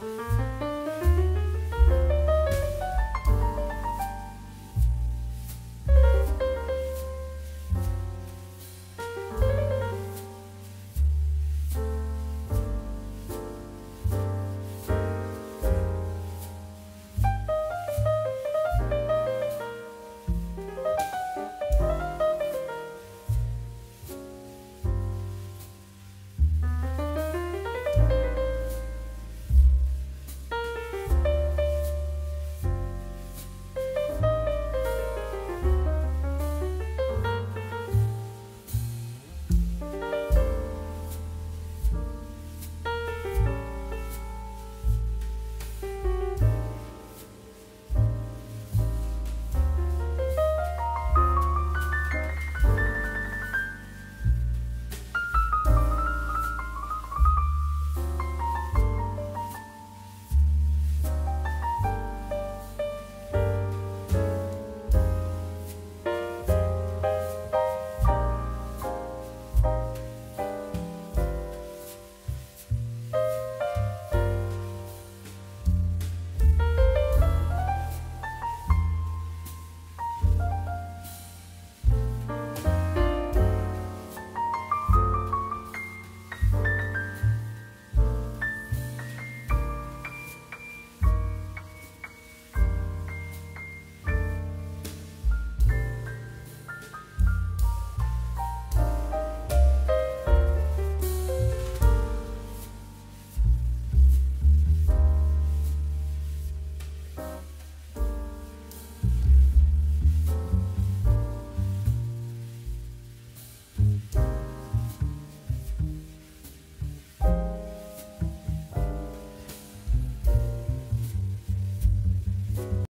Bye.